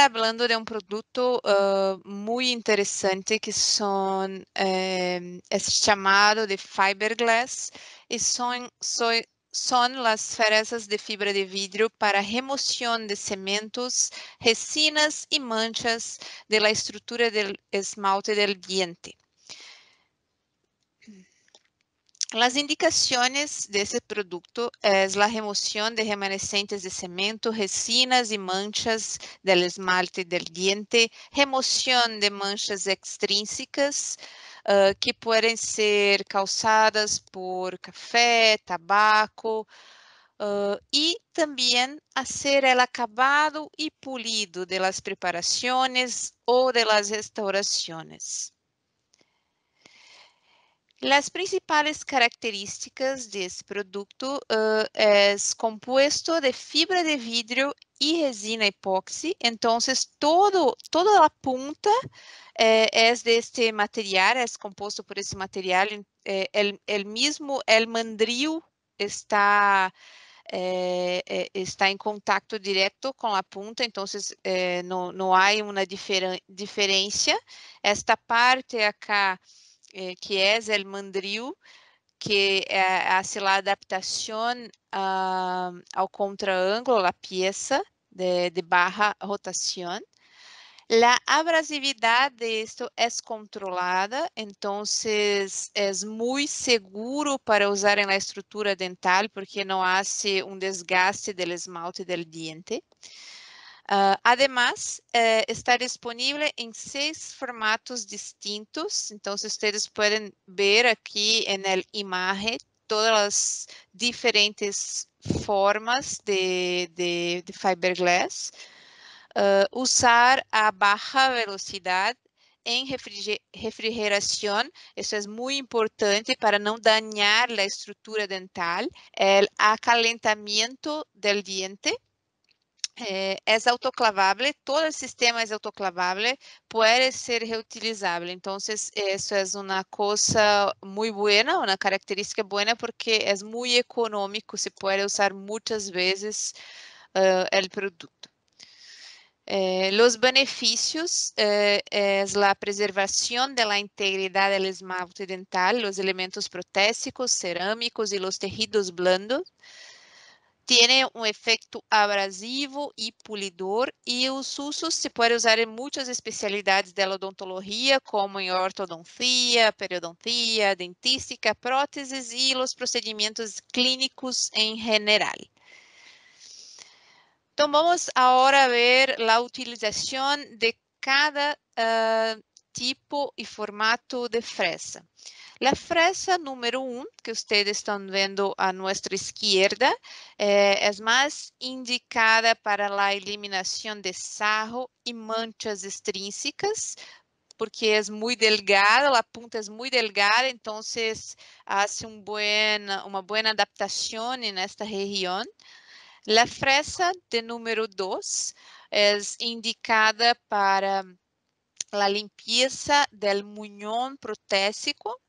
hablando de um produto uh, interessante que são eh, chamado de fiberglass e são, são, são as fresas de fibra de vidro para remoção de cementos, resinas e manchas da estrutura do esmalte del diente. Las indicaciones de ese producto es la remoción de remanescentes de cemento, resinas y manchas del esmalte del diente, remoción de manchas extrínsecas uh, que pueden ser causadas por café, tabaco, uh, y también hacer el acabado y pulido de las preparaciones o de las restauraciones. Las principales características de este producto uh, es compuesto de fibra de vidrio y resina epoxi, entonces todo, toda la punta eh, es de este material, es compuesto por ese material, eh, el, el, mismo, el mandril está, eh, está en contacto directo con la punta, entonces no, no hay una difer diferencia. Esta parte acá eh, que é o mandril, que hace la adaptación uh, ao contraângulo, a pieza de, de baja rotación. La abrasividad de esto es controlada, entonces es muy seguro para usar en la estructura dental porque no hace un desgaste del esmalte del diente. Uh, además, uh, está disponible em seis formatos distintos, então vocês podem ver aqui na imagem todas as diferentes formas de, de, de fiberglass. Uh, usar a baixa velocidade em refrigeração, isso é muito importante para não danhar a estrutura dental, o acalentamento do diente, eh, es autoclavable, todo el sistema es autoclavable, puede ser reutilizable. Entonces, eso es una cosa muy buena, una característica buena porque es muy económico, se puede usar muchas veces uh. Eh, los beneficios eh, es la preservación de la integridad del esmalte dental, los elementos protésicos, cerámicos y los tejidos blandos, tiene un efecto abrasivo y pulidor y los usos se puede usar en muchas especialidades de la odontología como en ortodoncia, periodoncia, dentística, prótesis y los procedimientos clínicos en general. Então, vamos agora ver a utilização de cada uh, tipo e formato de fresa. La fresa número 1, que ustedes están viendo a nuestra izquierda, eh, es más indicada para la eliminación de sarro y manchas extrínsecas, porque es muy delgada, la punta es muy delgada, entonces hace buen, una buena adaptación en esta región. La fresa de número 2 es indicada para la limpieza del muñón protésico,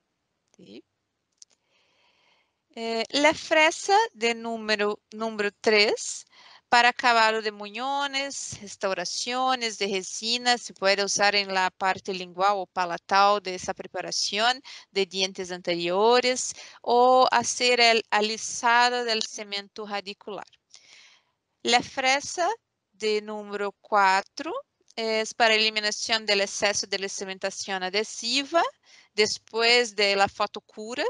eh, la fresa de número, número 3 para acabado de muñones, restauraciones de resina, se puede usar en la parte lingual o palatal de esa preparación de dientes anteriores o hacer el alisado del cemento radicular. La fresa de número 4 es para eliminación del exceso de la cementación adhesiva después de la fotocura.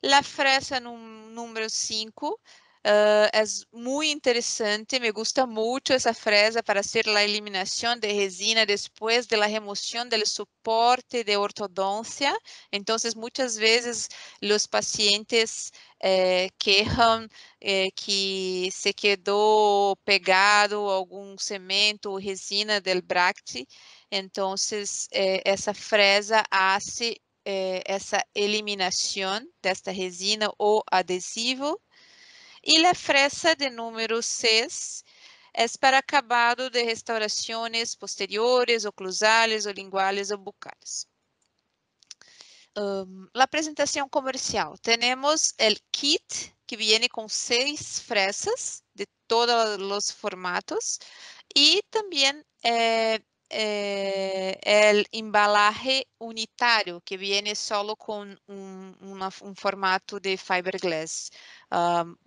La fresa número 5 Uh, é muito interessante, me gusta muito essa fresa para fazer a eliminação de resina depois da remoção do suporte de ortodoncia. Então, muitas vezes os pacientes eh, queixam eh, que se quedou pegado algum cemento ou resina del bracte. Então, eh, essa fresa hace essa eliminação desta resina ou adesivo e a fresa de número 6 é para acabado de restaurações posteriores, oclusales, ou linguales ou bucales. Um, apresentação comercial. Temos o kit que vem com seis fresas de todos os formatos Y también eh, eh, embalaje unitario que viene solo una, un formato de fiberglass.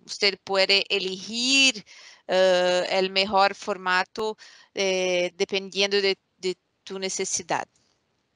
Usted puede elegir uh, el mejor formato eh, dependiendo de, de tu necesidade.